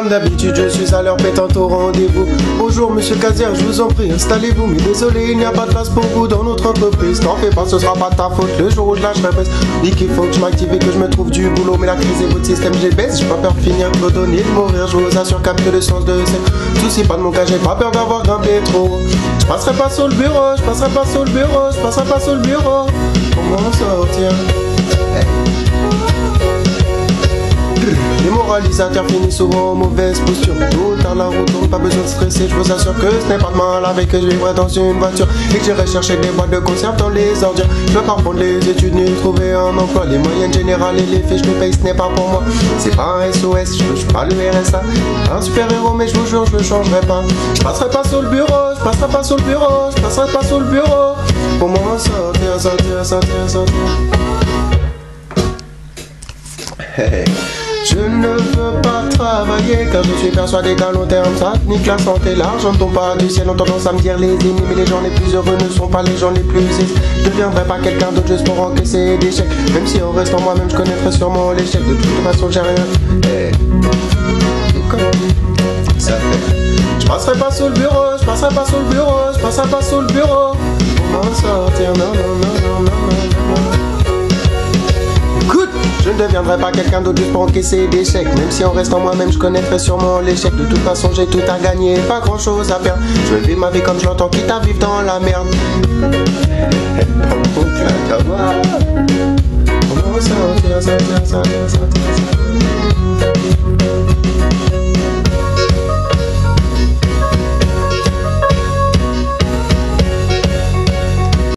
Comme d'habitude, je suis à l'heure pétante au rendez-vous. Bonjour, monsieur Casière, je vous en prie, installez-vous. Mais désolé, il n'y a pas de place pour vous dans notre entreprise. T'en fais pas, ce sera pas ta faute. Le jour où je lâcherai prise, dis qu'il faut que je m'active et que je me trouve du boulot. Mais la crise est votre système, j'ai baisse. J'ai pas peur de finir, de donner, de mourir. Je vous assure, capte le sens de ces soucis. Pas de mon cas, j'ai pas peur d'avoir grimpé trop. Je passerai pas sur le bureau, je passerai pas sur le bureau, je passerai pas sur le bureau. Comment sortir? Les moralisateurs finissent souvent en mauvaise posture. Tout à la route, pas besoin de stresser. Je vous assure que ce n'est pas mal avec que je vivrai dans une voiture et que j'irai chercher des boîtes de conserve dans les ordures. Je veux pas les études ni trouver un emploi. Les moyennes générales et les fiches de paye, ce n'est pas pour moi. C'est pas un SOS, je suis pas le RSA. Un super héros, mais je vous jure, je le changerai pas. Je passerai pas sur le bureau, je passerai pas sur le bureau, je passerai pas sur le bureau. Pour moi, sortir, sortir, sortir, sortir. Hey. Je ne veux pas travailler car je suis persuadé qu'à long terme ça nique la santé. L'argent tombe pas du ciel, on tendance à me dire les ennemis, les gens les plus heureux ne sont pas les gens les plus aisés. Je ne deviendrai pas quelqu'un d'autre juste pour encaisser des chèques. Même si en restant moi-même, je connaîtrais sûrement l'échec. De toute façon, j'ai rien. Ça. Je passerai pas sur le bureau, je passerai pas sur le bureau, je passerai pas sur le bureau. Pour m'en sortir, non, non, non, non, non, non, deviendrai pas quelqu'un d'autre pour encaisser des chèques. Même si en restant moi-même, je connaîtrais sûrement l'échec. De toute façon, j'ai tout à gagner, pas grand chose à perdre. Je vais vivre ma vie comme je l'entends, quitte à vivre dans la merde.